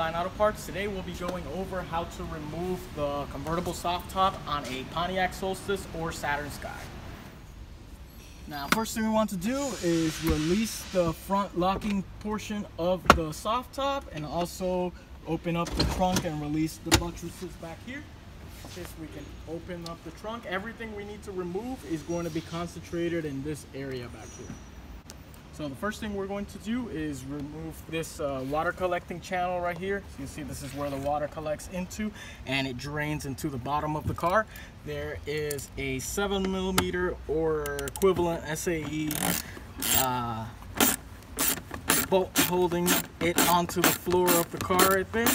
Redline Auto Parts. Today we'll be going over how to remove the convertible soft top on a Pontiac Solstice or Saturn Sky. Now first thing we want to do is release the front locking portion of the soft top and also open up the trunk and release the buttresses back here. This we can open up the trunk. Everything we need to remove is going to be concentrated in this area back here. So the first thing we're going to do is remove this uh, water collecting channel right here. So you see this is where the water collects into and it drains into the bottom of the car. There is a seven millimeter or equivalent SAE uh, bolt holding it onto the floor of the car right there.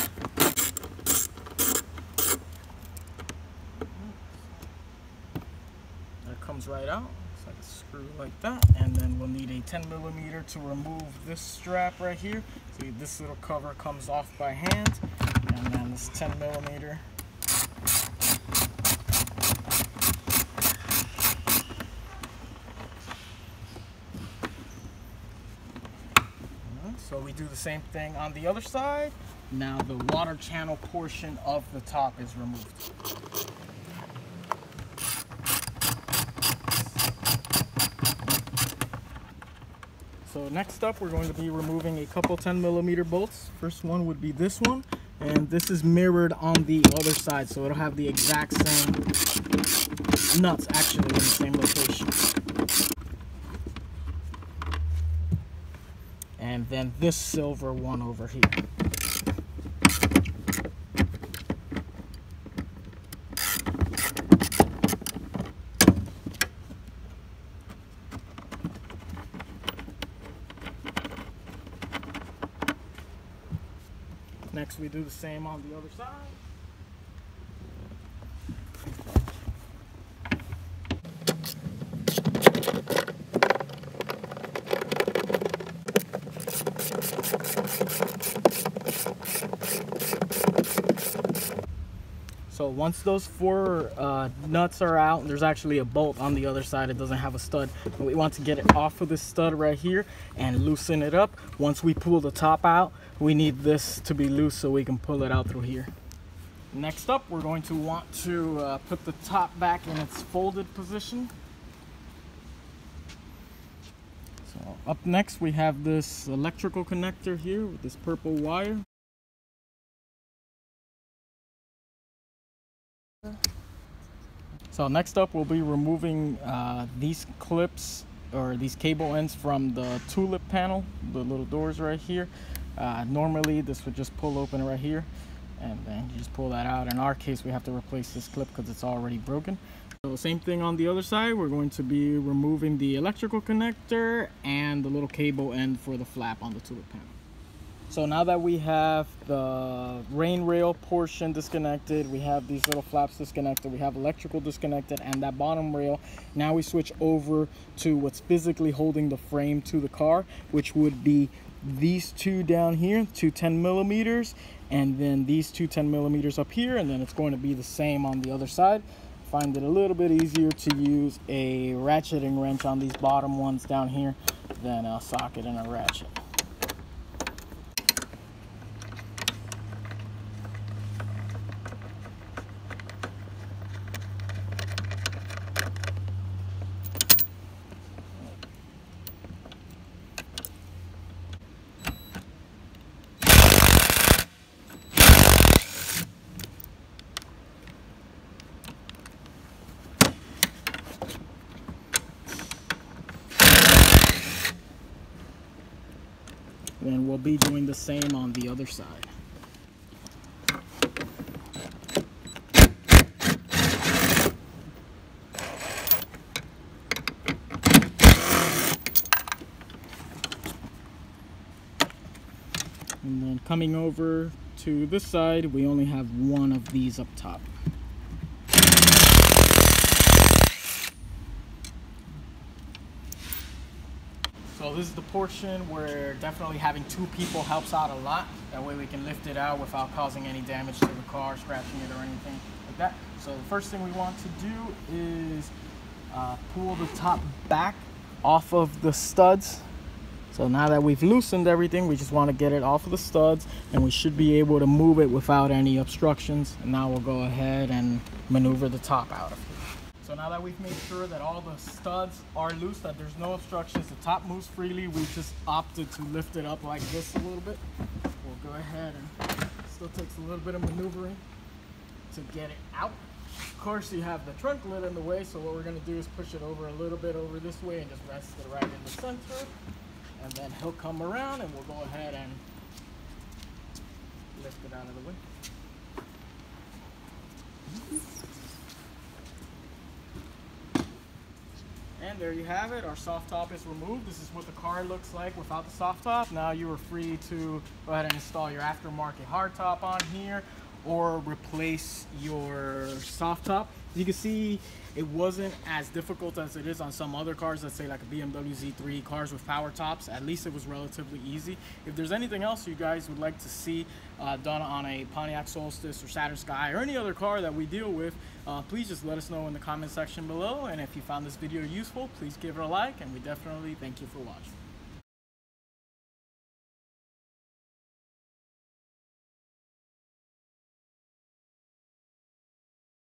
That comes right out screw like that. And then we'll need a 10 millimeter to remove this strap right here. See this little cover comes off by hand. And then this 10 millimeter. So we do the same thing on the other side. Now the water channel portion of the top is removed So next up, we're going to be removing a couple 10 millimeter bolts. First one would be this one, and this is mirrored on the other side, so it'll have the exact same nuts actually in the same location. And then this silver one over here. Next we do the same on the other side. So once those four uh, nuts are out, there's actually a bolt on the other side. It doesn't have a stud. We want to get it off of this stud right here and loosen it up. Once we pull the top out, we need this to be loose so we can pull it out through here. Next up, we're going to want to uh, put the top back in its folded position. So up next, we have this electrical connector here with this purple wire. So next up we'll be removing uh, these clips or these cable ends from the tulip panel, the little doors right here. Uh, normally this would just pull open right here and then you just pull that out. In our case we have to replace this clip because it's already broken. So same thing on the other side, we're going to be removing the electrical connector and the little cable end for the flap on the tulip panel. So now that we have the rain rail portion disconnected, we have these little flaps disconnected, we have electrical disconnected and that bottom rail, now we switch over to what's physically holding the frame to the car, which would be these two down here, two 10 millimeters, and then these two 10 millimeters up here, and then it's going to be the same on the other side. Find it a little bit easier to use a ratcheting wrench on these bottom ones down here than a socket and a ratchet. And we'll be doing the same on the other side. And then coming over to this side, we only have one of these up top. So this is the portion where definitely having two people helps out a lot. That way we can lift it out without causing any damage to the car, scratching it or anything like that. So the first thing we want to do is uh, pull the top back off of the studs. So now that we've loosened everything, we just want to get it off of the studs and we should be able to move it without any obstructions. And now we'll go ahead and maneuver the top out of here. Now that we've made sure that all the studs are loose, that there's no obstructions, the top moves freely, we just opted to lift it up like this a little bit. We'll go ahead and still takes a little bit of maneuvering to get it out. Of course, you have the trunk lid in the way, so what we're gonna do is push it over a little bit over this way and just rest it right in the center. And then he'll come around and we'll go ahead and lift it out of the way. And there you have it. Our soft top is removed. This is what the car looks like without the soft top. Now you are free to go ahead and install your aftermarket hard top on here or replace your soft top. You can see it wasn't as difficult as it is on some other cars, let's say like a BMW Z3, cars with power tops. At least it was relatively easy. If there's anything else you guys would like to see uh, done on a Pontiac Solstice or Saturn Sky or any other car that we deal with, uh, please just let us know in the comment section below. And if you found this video useful, please give it a like and we definitely thank you for watching.